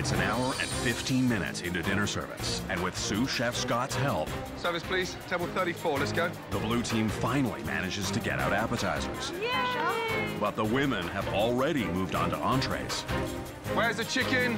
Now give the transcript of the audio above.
It's an hour and 15 minutes into dinner service, and with sous chef Scott's help, Service, please. Table 34. Let's go. the blue team finally manages to get out appetizers. But the women have already moved on to entrees. Where's the chicken?